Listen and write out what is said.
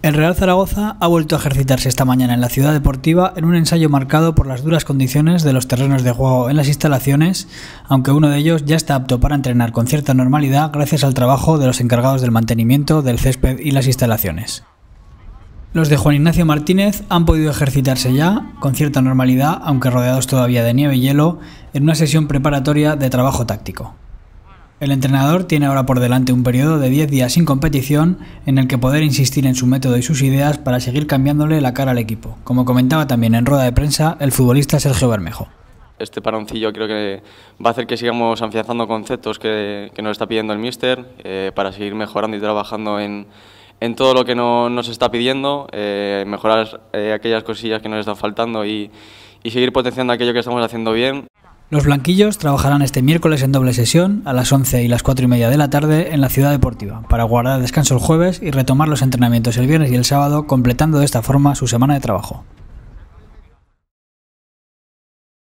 El Real Zaragoza ha vuelto a ejercitarse esta mañana en la ciudad deportiva en un ensayo marcado por las duras condiciones de los terrenos de juego en las instalaciones, aunque uno de ellos ya está apto para entrenar con cierta normalidad gracias al trabajo de los encargados del mantenimiento del césped y las instalaciones. Los de Juan Ignacio Martínez han podido ejercitarse ya, con cierta normalidad, aunque rodeados todavía de nieve y hielo, en una sesión preparatoria de trabajo táctico. El entrenador tiene ahora por delante un periodo de 10 días sin competición en el que poder insistir en su método y sus ideas para seguir cambiándole la cara al equipo, como comentaba también en rueda de prensa el futbolista Sergio Bermejo. Este paroncillo creo que va a hacer que sigamos afianzando conceptos que, nos está pidiendo el míster eh, para seguir mejorando y trabajando en, todo lo que nos está pidiendo, eh, mejorar eh, aquellas cosillas que nos están faltando y, y seguir potenciando aquello que estamos haciendo bien. Los blanquillos trabajarán este miércoles en doble sesión a las 11 y las 4 y media de la tarde en la ciudad deportiva para guardar descanso el jueves y retomar los entrenamientos el viernes y el sábado completando de esta forma su semana de trabajo.